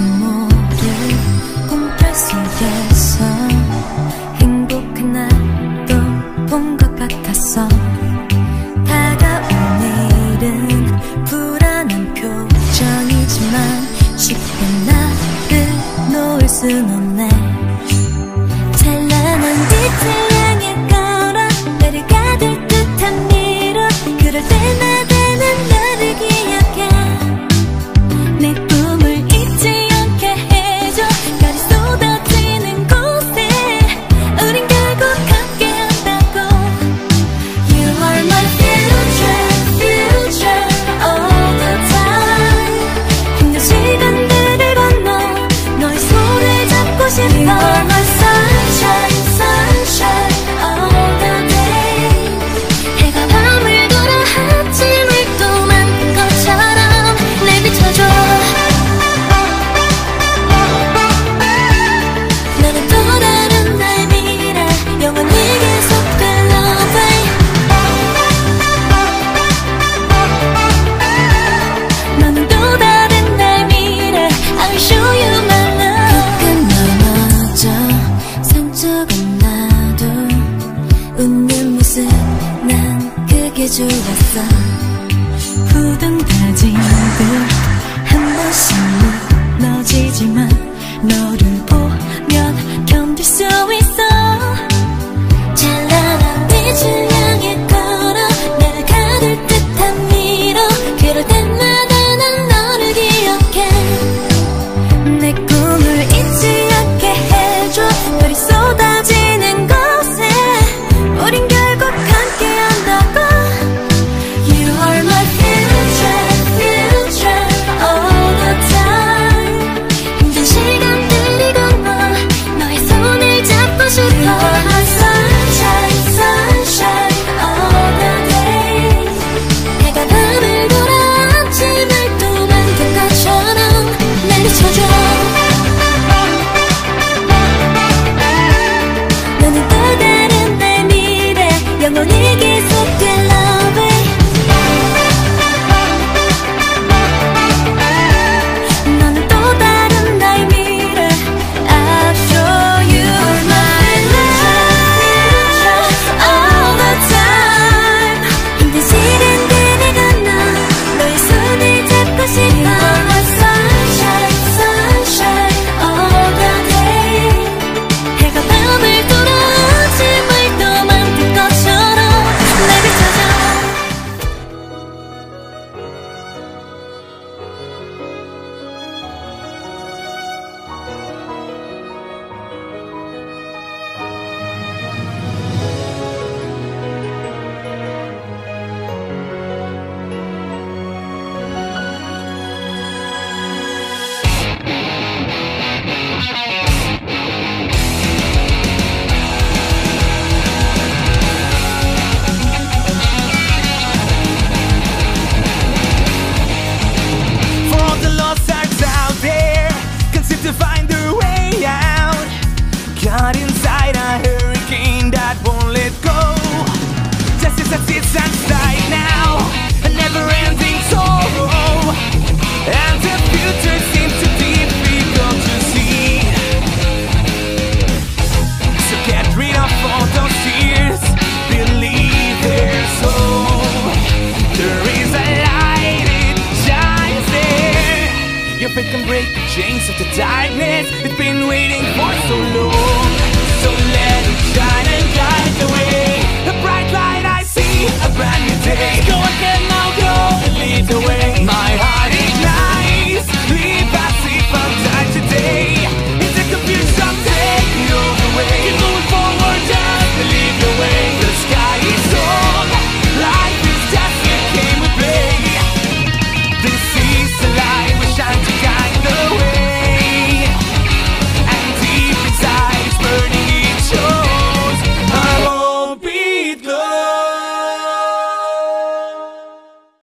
amor. sun. Chains of the darkness, it's been waiting for so long. So let it shine and guide the way. A bright light I see, a brand new day. Go again now, go and lead the way.